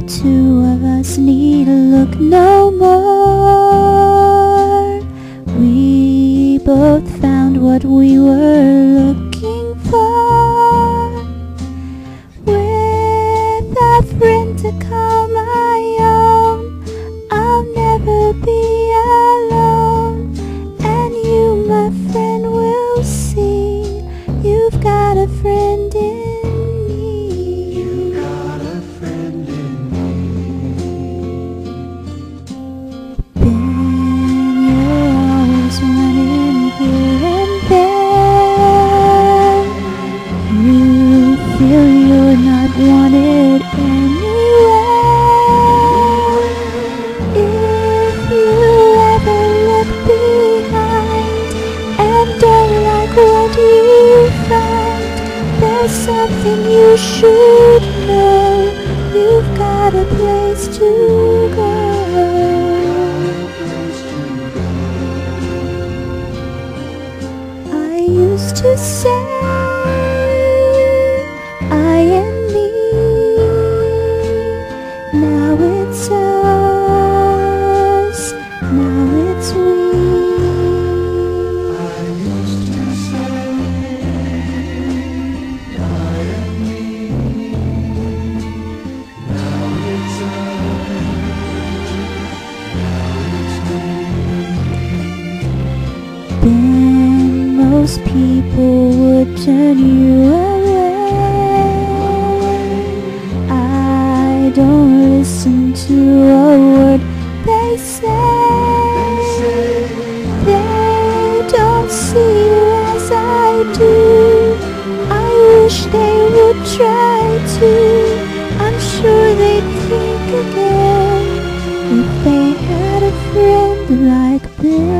The two of us need look no more. We both found what we were looking for. With a friend to call my own, I'll never be alone. And you, my friend, will see you've got a friend in something you should know. You've got a place to go. I used to say I am me. Now it's us. Most people would turn you away. I don't listen to a word they say. They don't see you as I do. I wish they would try to. I'm sure they'd think again if they had a friend like Ben.